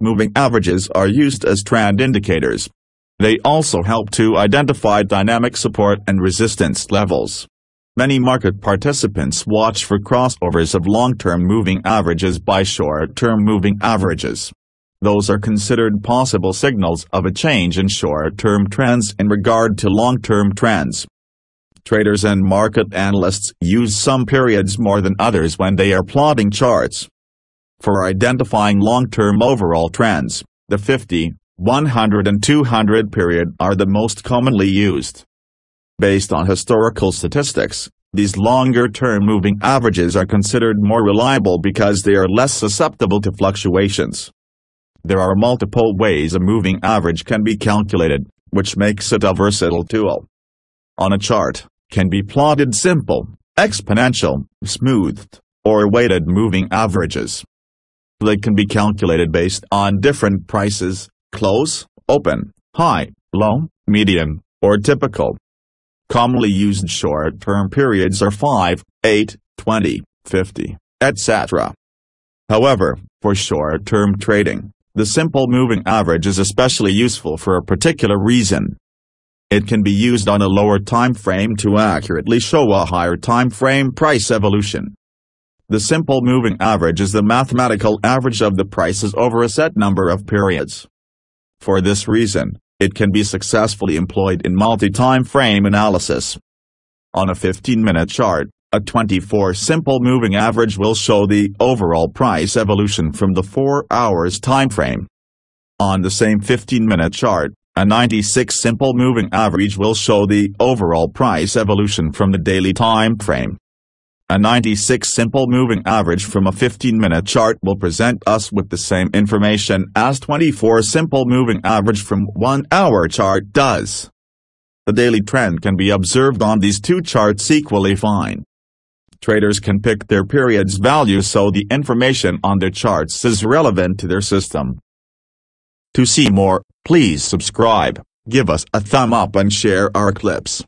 moving averages are used as trend indicators. They also help to identify dynamic support and resistance levels. Many market participants watch for crossovers of long-term moving averages by short-term moving averages. Those are considered possible signals of a change in short-term trends in regard to long-term trends. Traders and market analysts use some periods more than others when they are plotting charts. For identifying long-term overall trends, the 50, 100 and 200 period are the most commonly used. Based on historical statistics, these longer-term moving averages are considered more reliable because they are less susceptible to fluctuations. There are multiple ways a moving average can be calculated, which makes it a versatile tool. On a chart, can be plotted simple, exponential, smoothed, or weighted moving averages. They can be calculated based on different prices, close, open, high, low, median, or typical. Commonly used short-term periods are 5, 8, 20, 50, etc. However, for short-term trading, the simple moving average is especially useful for a particular reason. It can be used on a lower time frame to accurately show a higher time frame price evolution. The simple moving average is the mathematical average of the prices over a set number of periods. For this reason, it can be successfully employed in multi-time frame analysis. On a 15-minute chart, a 24 simple moving average will show the overall price evolution from the 4 hours time frame. On the same 15-minute chart, a 96 simple moving average will show the overall price evolution from the daily time frame. A 96 simple moving average from a 15-minute chart will present us with the same information as 24 simple moving average from 1-hour chart does. The daily trend can be observed on these two charts equally fine. Traders can pick their period's value so the information on their charts is relevant to their system. To see more, please subscribe, give us a thumb up and share our clips.